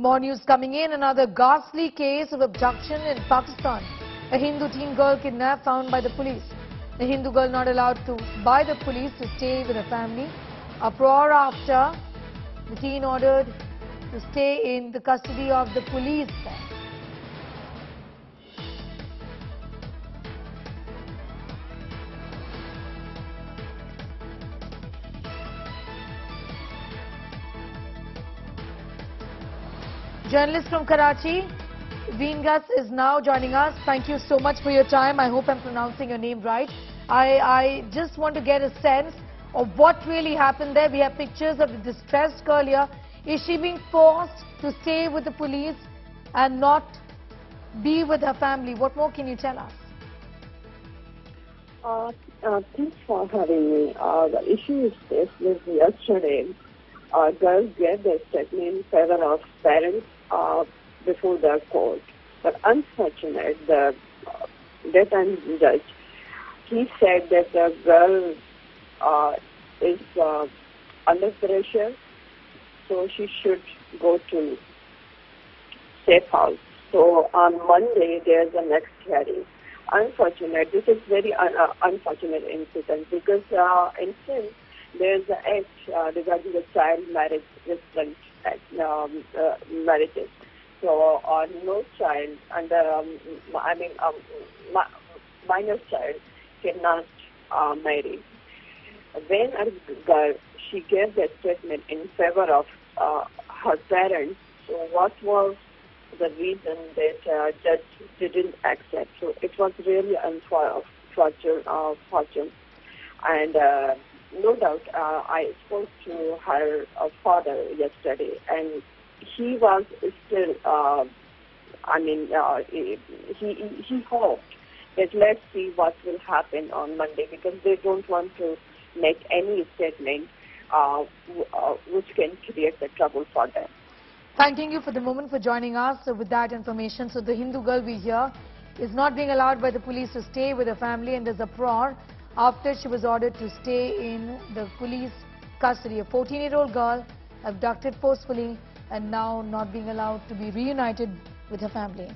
More news coming in. Another ghastly case of abduction in Pakistan. A Hindu teen girl kidnapped found by the police. The Hindu girl not allowed to by the police to stay with her family. A Uproar after the teen ordered to stay in the custody of the police Journalist from Karachi, Veengas is now joining us. Thank you so much for your time. I hope I'm pronouncing your name right. I, I just want to get a sense of what really happened there. We have pictures of the distressed girl here. Is she being forced to stay with the police and not be with her family? What more can you tell us? Uh, uh, thanks for having me. Uh, the issue is this, yesterday, uh, girls gave their statement favor of parents uh, before the court. But unfortunate, the uh, daytime judge, he said that the girl uh, is uh, under pressure, so she should go to safe house. So on Monday, there's the next hearing. Unfortunate, this is very un- uh, unfortunate incident because uh, in Sindh there's an act uh, regarding the child marriage restraint act, um, uh, marriages. So uh, no child under, um, I mean, um, minor child cannot uh, marry. When a girl, she gave that statement in favor of uh, her parents, so what was the reason that uh, judge didn't accept? So it was really unfortunate, uh, fortune. And uh, no doubt, uh, I spoke to her uh, father yesterday, and he was still, uh, I mean, uh, he, he hoped that let's see what will happen on Monday because they don't want to make any statement uh, uh, which can create the trouble for them. Thanking you for the moment for joining us with that information. So the Hindu girl we hear is not being allowed by the police to stay with her family and there's a uproar after she was ordered to stay in the police custody. A 14-year-old girl abducted forcefully and now not being allowed to be reunited with her family.